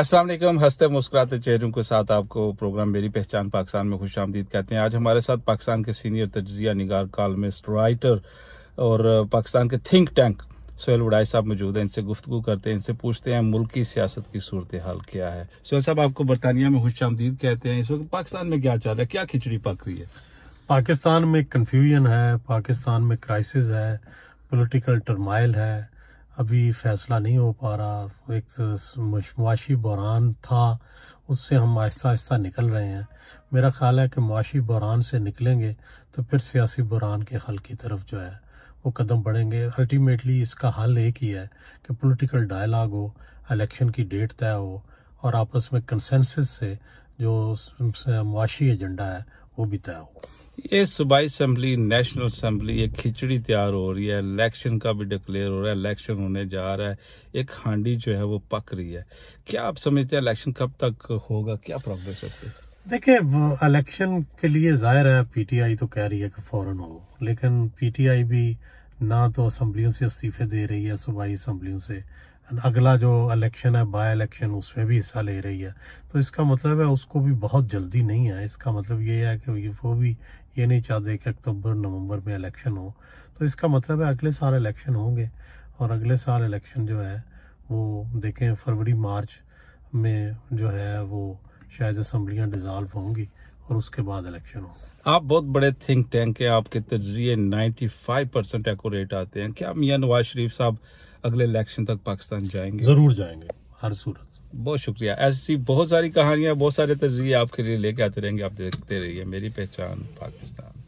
अस्सलाम वालेकुम हँसते मुस्कुराते चेहरों के साथ आपको प्रोग्राम मेरी पहचान पाकिस्तान में खुश आमदीद कहते हैं। आज हमारे साथ पाकिस्तान के सीनियर तजिया निगार कॉलमिस्ट राइटर और पाकिस्तान के थिंक टैंक सोहेल उड़ाई साहब मौजूद हैं। इनसे गुफ्तु करते हैं, इनसे पूछते हैं मुल्क की सियासत की सूरत हाल क्या है। सोहेल साहब, आपको बरतानिया में खुश आमदीद कहते हैं। इस वक्त पाकिस्तान में क्या चल रहा है? क्या खिचड़ी पक रही है? पाकिस्तान में कन्फ्यूज़न है, पाकिस्तान में क्राइसिस है पॉलिटिकल टर्माइल है अभी फैसला नहीं हो पा रहा। एक मुआशी बहरान था, उससे हम आहिस्ता आहिस्ता निकल रहे हैं। मेरा ख्याल है कि मुआशी बहरान से निकलेंगे तो फिर सियासी बहरान के हल की तरफ़ जो है, वो कदम बढ़ेंगे। अल्टीमेटली इसका हल एक ही है कि पॉलिटिकल डायलाग हो इलेक्शन की डेट तय हो, और आपस में कंसेंसस से जो मुआशी एजेंडा है, वो भी तय हो। ये सूबाई असम्बली, नेशनल असम्बली एक खिचड़ी तैयार हो रही है, इलेक्शन का भी डिक्लेयर हो रहा है, इलेक्शन होने जा रहा है एक हांडी जो है वो पक रही है। क्या आप समझते हैं इलेक्शन कब तक होगा? क्या प्रोग्रेस है देखिए इलेक्शन के लिए ज़ाहिर है पीटीआई तो कह रही है कि फ़ौरन हो, लेकिन पीटीआई भी ना तो असम्बलियों से इस्तीफे दे रही है, सूबाई असम्बलियों से। अगला जो इलेक्शन है बाय इलेक्शन उसमें भी हिस्सा ले रही है। तो इसका मतलब है, उसको भी बहुत जल्दी नहीं है इसका मतलब ये है कि वो भी, ये नहीं चाहते कि अक्टूबर, नवंबर में इलेक्शन हो। तो इसका मतलब है, अगले साल इलेक्शन होंगे। और अगले साल इलेक्शन जो है, वो देखें, फरवरी, मार्च में जो है, वो शायद असम्बलियाँ डिज़ाल्व होंगी और उसके बाद इलेक्शन होंगे। आप बहुत बड़े थिंक टैंक हैं। आपके तजिए 95 परसेंट एक्यूरेट आते हैं। क्या मियाँ नवाज़ शरीफ साहब अगले इलेक्शन तक पाकिस्तान जाएँगे। ज़रूर जाएँगे हर सूरत। बहुत शुक्रिया। ऐसी बहुत सारी कहानियाँ बहुत सारे तजिए आपके लिए लेके आते रहेंगे आप देखते रहिए मेरी पहचान पाकिस्तान।